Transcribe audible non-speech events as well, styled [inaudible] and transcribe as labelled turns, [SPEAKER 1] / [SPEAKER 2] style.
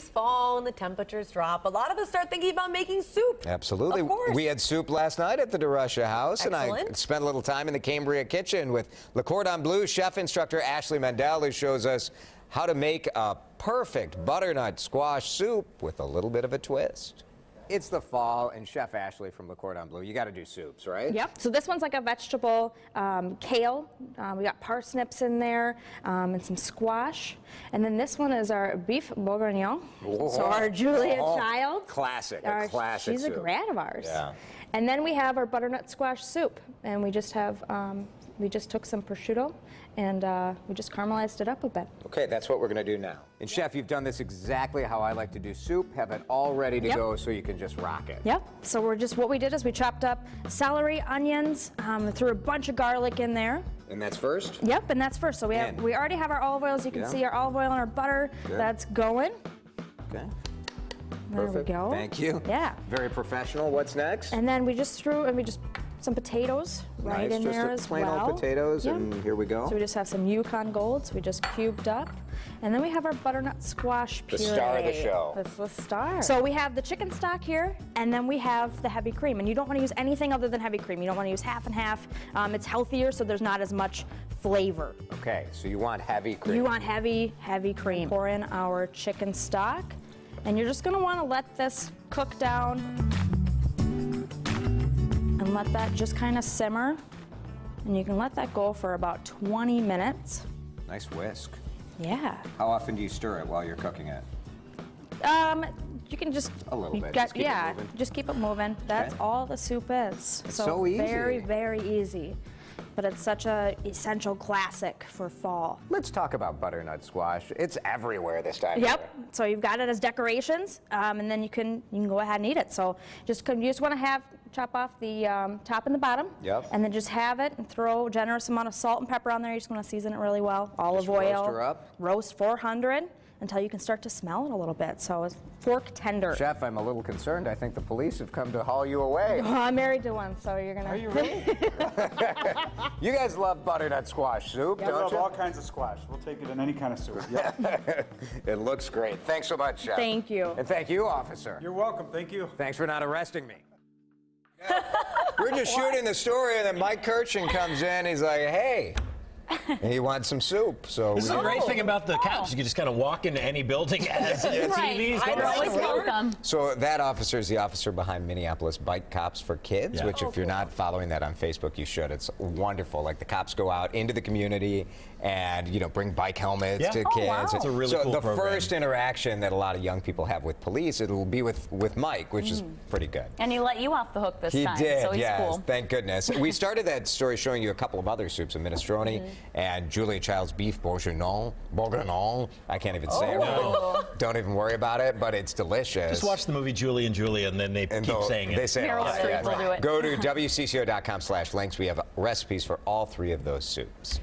[SPEAKER 1] leaves fall and the temperatures drop, a lot of us start thinking about making soup.
[SPEAKER 2] Absolutely.
[SPEAKER 1] Of course.
[SPEAKER 2] We had soup last night at the DeRusha House, and I spent a little time in the Cambria kitchen with Le Cordon Bleu chef instructor Ashley Mandel, who shows us how to make a perfect butternut squash soup with a little bit of a twist. It's the fall, and Chef Ashley from Le Cordon Bleu, you got to do soups, right?
[SPEAKER 3] Yep. So this one's like a vegetable um, kale. Um, we got parsnips in there um, and some squash. And then this one is our beef bourguignon. So our Julia
[SPEAKER 2] Oh,
[SPEAKER 3] child.
[SPEAKER 2] Classic, a
[SPEAKER 3] Our-
[SPEAKER 2] classic
[SPEAKER 3] She's
[SPEAKER 2] soup.
[SPEAKER 3] a grad of ours.
[SPEAKER 2] Yeah.
[SPEAKER 3] And then we have our butternut squash soup, and we just have um, we just took some prosciutto and uh, we just caramelized it up a bit.
[SPEAKER 2] Okay, that's what we're going to do now. And Chef, you've done this exactly how I like to do soup. Have it all ready to
[SPEAKER 3] Yep.
[SPEAKER 2] go so you can just rock it.
[SPEAKER 3] Yep. So we're just what we did is we chopped up celery, onions, um, threw a bunch of garlic in there.
[SPEAKER 2] And that's first?
[SPEAKER 3] Yep, and that's first. So we have, we already have our olive oils. You can
[SPEAKER 2] Yeah.
[SPEAKER 3] see our olive oil and our butter.
[SPEAKER 2] Good.
[SPEAKER 3] That's going.
[SPEAKER 2] Okay.
[SPEAKER 3] There
[SPEAKER 2] Perfect.
[SPEAKER 3] we go.
[SPEAKER 2] Thank you.
[SPEAKER 3] Yeah.
[SPEAKER 2] Very professional. What's next?
[SPEAKER 3] And then we just threw and we just some potatoes right
[SPEAKER 2] nice.
[SPEAKER 3] in
[SPEAKER 2] just
[SPEAKER 3] there
[SPEAKER 2] a
[SPEAKER 3] as
[SPEAKER 2] plain
[SPEAKER 3] well.
[SPEAKER 2] old potatoes,
[SPEAKER 3] Yep.
[SPEAKER 2] and here we go.
[SPEAKER 3] So we just have some Yukon Golds. We just cubed up. And then we have our butternut squash puree.
[SPEAKER 2] The
[SPEAKER 3] puree.
[SPEAKER 2] star of the show.
[SPEAKER 3] That's the star. So we have the chicken stock here, and then we have the heavy cream. And you don't want to use anything other than heavy cream. You don't want to use half and half. Um, it's healthier, so there's not as much flavor.
[SPEAKER 2] Okay, so you want heavy cream.
[SPEAKER 3] You want heavy, heavy cream. Pour in our chicken stock, and you're just gonna wanna let this cook down and let that just kind of simmer. And you can let that go for about 20 minutes.
[SPEAKER 2] Nice whisk.
[SPEAKER 3] Yeah.
[SPEAKER 2] How often do you stir it while you're cooking it?
[SPEAKER 3] Um, you can just
[SPEAKER 2] A little bit.
[SPEAKER 3] got-
[SPEAKER 2] Just keep it
[SPEAKER 3] yeah,
[SPEAKER 2] moving.
[SPEAKER 3] just keep it moving. That's
[SPEAKER 2] Okay.
[SPEAKER 3] all the soup is.
[SPEAKER 2] It's so easy.
[SPEAKER 3] Very, very easy. But it's such a essential classic for fall.
[SPEAKER 2] Let's talk about butternut squash. It's everywhere this time.
[SPEAKER 3] Yep. So you've got it as decorations, um, and then you can you can go ahead and eat it. So just you just want to have chop off the um, top and the bottom.
[SPEAKER 2] Yep.
[SPEAKER 3] And then just have it and throw a generous amount of salt and pepper on there. You just want to season it really well. Olive
[SPEAKER 2] roast
[SPEAKER 3] oil.
[SPEAKER 2] her up?
[SPEAKER 3] Roast 400 until you can start to smell it a little bit. So it's fork tender.
[SPEAKER 2] Chef, I'm a little concerned. I think the police have come to haul you away. [laughs]
[SPEAKER 3] Oh, I'm married to one, so you're gonna.
[SPEAKER 2] Are you [laughs] really? [laughs] you guys love butternut squash soup,
[SPEAKER 4] We
[SPEAKER 2] don't we
[SPEAKER 4] love
[SPEAKER 2] you?
[SPEAKER 4] all kinds of squash. We'll take it in any kind of soup. Yeah.
[SPEAKER 2] it looks great. Thanks so much, Chef.
[SPEAKER 3] Thank you.
[SPEAKER 2] And thank you, officer.
[SPEAKER 4] You're welcome. Thank you.
[SPEAKER 2] Thanks for not arresting me. We're just shooting the story, and then Mike Kirchen comes in. He's like, "Hey," and [laughs] he wants some soup. So
[SPEAKER 5] This is the great thing oh. about the cops. You can just kind of walk into any building [laughs] as TVs.
[SPEAKER 1] I
[SPEAKER 5] going
[SPEAKER 1] know.
[SPEAKER 5] on.
[SPEAKER 1] Always welcome.
[SPEAKER 2] So that officer is the officer behind Minneapolis Bike Cops for Kids,
[SPEAKER 5] Yeah.
[SPEAKER 2] which if oh, you're not following that on Facebook, you should. It's wonderful. Like the cops go out into the community and you know bring bike helmets
[SPEAKER 5] Yeah.
[SPEAKER 2] to
[SPEAKER 5] Oh,
[SPEAKER 2] kids.
[SPEAKER 3] wow.
[SPEAKER 5] It's a really
[SPEAKER 2] so
[SPEAKER 5] cool
[SPEAKER 2] the
[SPEAKER 5] program.
[SPEAKER 2] first interaction that a lot of young people have with police, it will be with with Mike, which is mm. pretty good.
[SPEAKER 6] And he let you off the hook this
[SPEAKER 2] He
[SPEAKER 6] time,
[SPEAKER 2] did,
[SPEAKER 6] so he's
[SPEAKER 2] yes.
[SPEAKER 6] cool.
[SPEAKER 2] Thank goodness. we started that story showing you a couple of other soups, a minestrone mm-hmm. And Julia Child's beef bourguignon. Bourguignon. I can't even say it.
[SPEAKER 6] Oh.
[SPEAKER 2] Don't even worry about it, but it's delicious.
[SPEAKER 5] Just watch the movie Julie and Julia, and then they
[SPEAKER 2] And
[SPEAKER 5] keep saying it.
[SPEAKER 2] They say it
[SPEAKER 6] Meryl
[SPEAKER 2] a lot,
[SPEAKER 6] Streep
[SPEAKER 2] yes.
[SPEAKER 6] will do it.
[SPEAKER 2] Go to WCCO.com slash links. We have recipes for all three of those soups.